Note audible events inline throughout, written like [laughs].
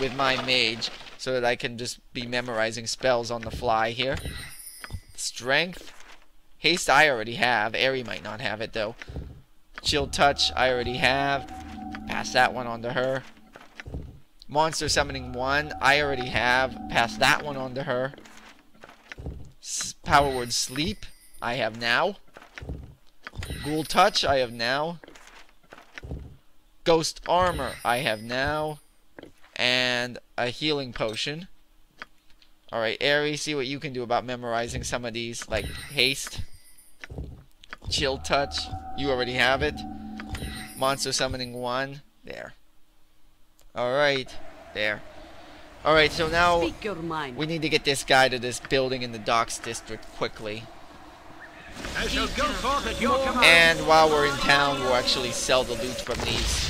with my mage so that I can just be memorizing spells on the fly here. Strength. Haste I already have. Aerie might not have it though. Chill touch I already have. Pass that one on to her. Monster summoning one I already have. Pass that one on to her. S power word sleep I have now. Ghoul touch I have now. Ghost armor I have now. And a healing potion. Alright, Aerie, see what you can do about memorizing some of these, like haste. Chill touch, you already have it. Monster summoning one, there. Alright, there. Alright, so now we need to get this guy to this building in the docks district quickly. And while we're in town, we'll actually sell the loot from these.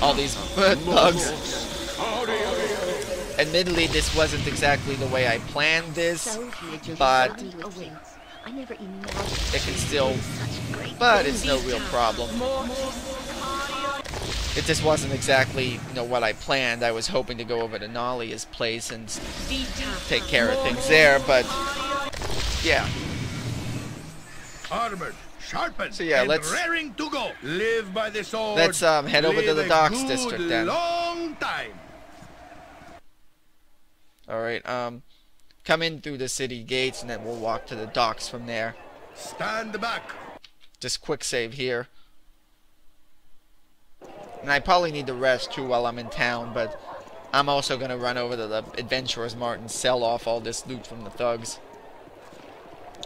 All these thugs. Admittedly, this wasn't exactly the way I planned this, but it can still, but it's no real problem. It just wasn't exactly, you know, what I planned. I was hoping to go over to Nalia's place and take care of things there, but yeah. Armored, sharpened, so yeah, let's raring to go. Live by the sword. Let's um head over to the docks district then. Long time. Alright, um, come in through the city gates and then we'll walk to the docks from there. Stand back. Just quick save here. And I probably need to rest too while I'm in town, but I'm also going to run over to the Adventurer's Mart and sell off all this loot from the thugs.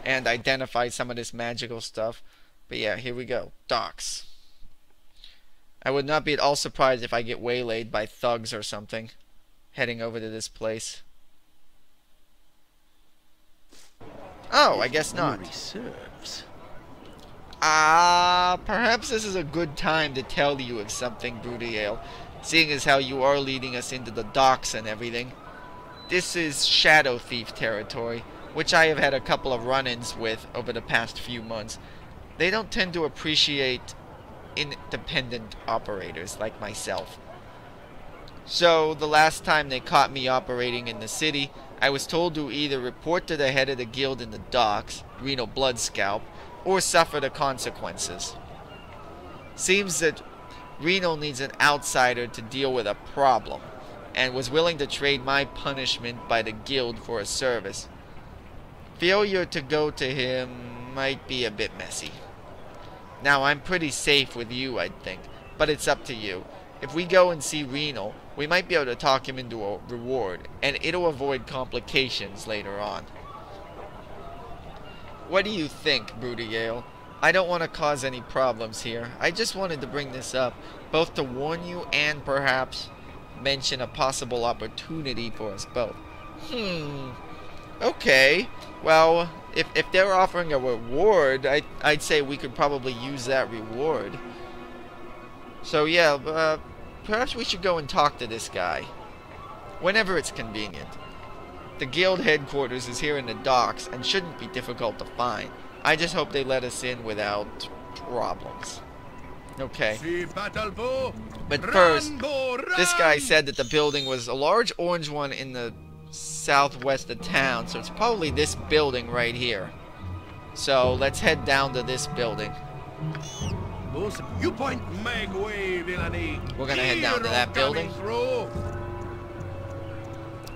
And identify some of this magical stuff. But yeah, here we go. Docks. I would not be at all surprised if I get waylaid by thugs or something. Heading over to this place. Oh, I guess not. Ah, uh, perhaps this is a good time to tell you of something, Brudiel, seeing as how you are leading us into the docks and everything. This is Shadow Thief territory, which I have had a couple of run-ins with over the past few months. They don't tend to appreciate independent operators like myself. So, the last time they caught me operating in the city, I was told to either report to the head of the guild in the docks, Renal Bloodscalp, or suffer the consequences. Seems that Renal needs an outsider to deal with a problem, and was willing to trade my punishment by the guild for a service. Failure to go to him might be a bit messy. Now, I'm pretty safe with you, I'd think, but it's up to you. If we go and see Renal, we might be able to talk him into a reward, and it'll avoid complications later on. What do you think, Brudiel? I don't want to cause any problems here. I just wanted to bring this up, both to warn you and perhaps mention a possible opportunity for us both. Hmm. Okay. Well, if, if they're offering a reward, I, I'd say we could probably use that reward. So yeah, uh, perhaps we should go and talk to this guy. Whenever it's convenient. The guild headquarters is here in the docks and shouldn't be difficult to find. I just hope they let us in without problems. Okay. But first, this guy said that the building was a large orange one in the southwest of town, so it's probably this building right here. So let's head down to this building. You point, make way. We're gonna head down to that building.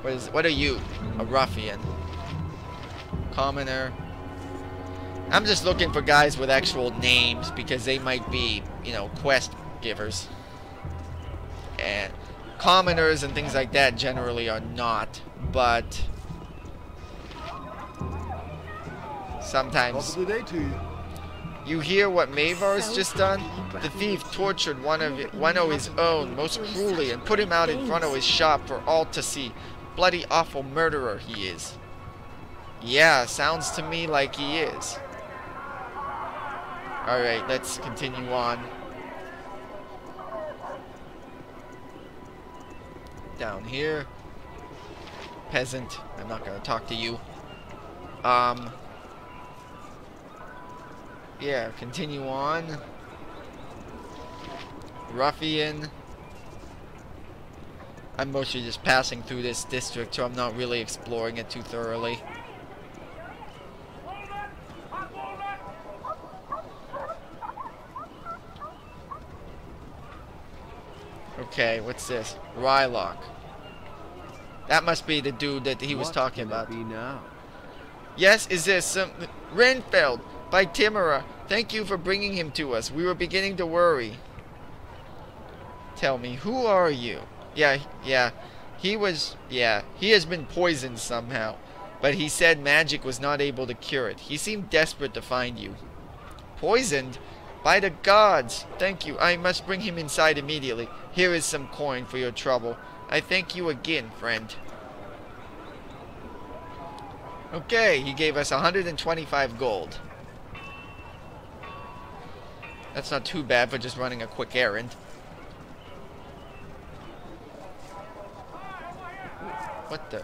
What is? What are you? A ruffian? Commoner? I'm just looking for guys with actual names because they might be, you know, quest givers. And commoners and things like that generally are not, but sometimes. You hear what Mae'Var's just done? The thief tortured one of one of his own most cruelly and put him out in front of his shop for all to see. Bloody awful murderer he is. Yeah, sounds to me like he is. Alright, let's continue on. Down here. Peasant, I'm not gonna talk to you. Um, yeah, continue on. Ruffian. I'm mostly just passing through this district, so I'm not really exploring it too thoroughly. Okay, what's this? Rylock. That must be the dude that he was talking about. Yes, is this some Renfeld by Tymora? Thank you for bringing him to us. We were beginning to worry. Tell me, who are you? Yeah, yeah. He was, yeah, he has been poisoned somehow. But he said magic was not able to cure it. He seemed desperate to find you. Poisoned? By the gods! Thank you. I must bring him inside immediately. Here is some coin for your trouble. I thank you again, friend. Okay, he gave us 125 gold. That's not too bad for just running a quick errand. What the?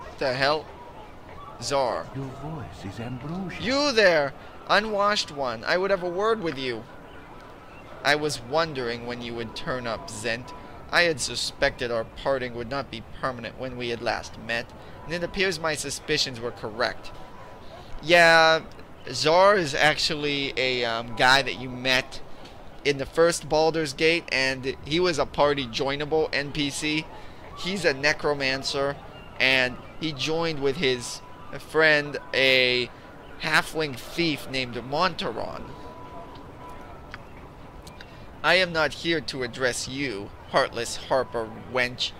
What the hell? Xzar. Your voice is Ambrosia. You there! Unwashed one. I would have a word with you. I was wondering when you would turn up, Zhent. I had suspected our parting would not be permanent when we had last met, and it appears my suspicions were correct. Yeah, Xzar is actually a um, guy that you met in the first Baldur's Gate, and he was a party joinable NPC. He's a necromancer, and he joined with his friend, a halfling thief named Montaron. I am not here to address you, heartless Harper wench.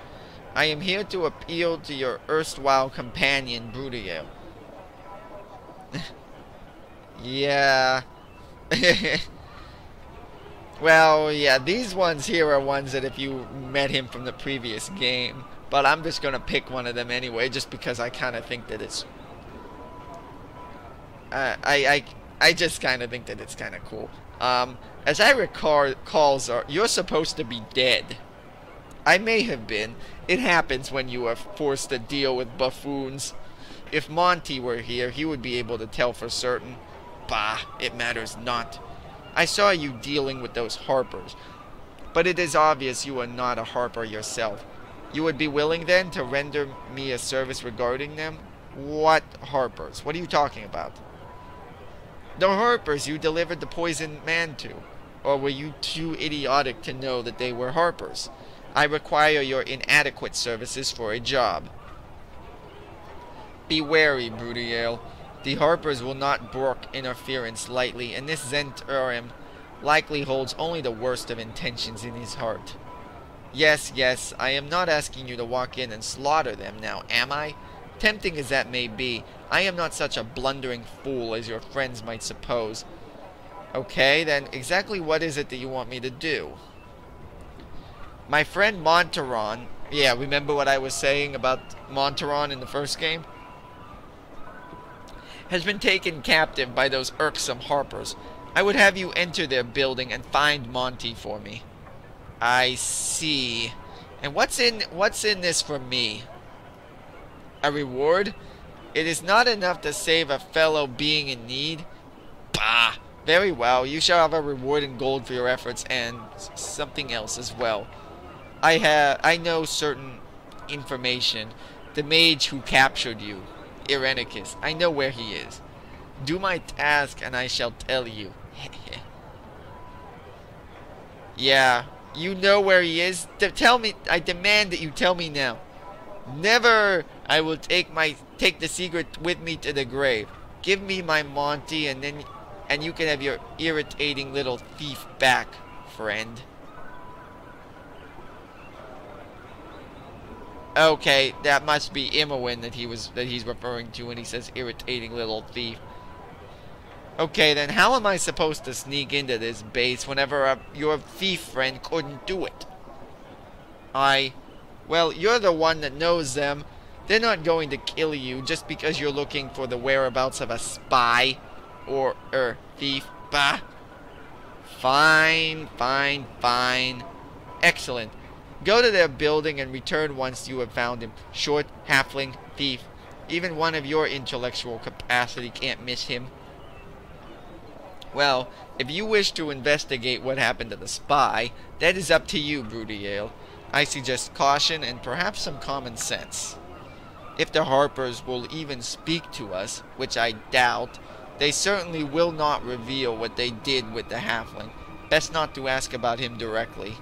I am here to appeal to your erstwhile companion, Brudiel. [laughs] yeah. [laughs] well, yeah, these ones here are ones that if you met him from the previous game. But I'm just going to pick one of them anyway, just because I kind of think that it's... Uh, I, I, I just kind of think that it's kind of cool. Um, as I recall, Xzar you're supposed to be dead. I may have been. It happens when you are forced to deal with buffoons. If Monty were here, he would be able to tell for certain. Bah, it matters not. I saw you dealing with those harpers, but it is obvious you are not a harper yourself. You would be willing then to render me a service regarding them? What harpers? What are you talking about? The harpers you delivered the poisoned man to. Or were you too idiotic to know that they were harpers? I require your inadequate services for a job. Be wary, Brudiel. The harpers will not brook interference lightly, and this Zhentarim likely holds only the worst of intentions in his heart. Yes, yes, I am not asking you to walk in and slaughter them now, am I? Tempting as that may be, I am not such a blundering fool as your friends might suppose. Okay, then exactly what is it that you want me to do? My friend Montaron, yeah, remember what I was saying about Montaron in the first game? Has been taken captive by those irksome harpers. I would have you enter their building and find Monty for me. I see. And what's in what's in this for me? A reward? It is not enough to save a fellow being in need. Bah! Very well, you shall have a reward in gold for your efforts and something else as well. I have I know certain information. The mage who captured you, Irenicus. I know where he is. Do my task and I shall tell you. [laughs] yeah, you know where he is. Tell me. I demand that you tell me now. Never. I will take my take the secret with me to the grave. Give me my Monty, and then and you can have your irritating little thief back, friend. Okay, that must be Imoen that he was that he's referring to when he says irritating little thief. Okay, then how am I supposed to sneak into this base whenever uh, your thief friend couldn't do it? I... Well, you're the one that knows them. They're not going to kill you just because you're looking for the whereabouts of a spy or, er, thief. Bah. Fine, fine, fine. Excellent. Go to their building and return once you have found him. Short, halfling, thief. Even one of your intellectual capacity can't miss him. Well, if you wish to investigate what happened to the spy, that is up to you, Brudiel. I suggest caution and perhaps some common sense. If the Harpers will even speak to us, which I doubt, they certainly will not reveal what they did with the halfling. Best not to ask about him directly.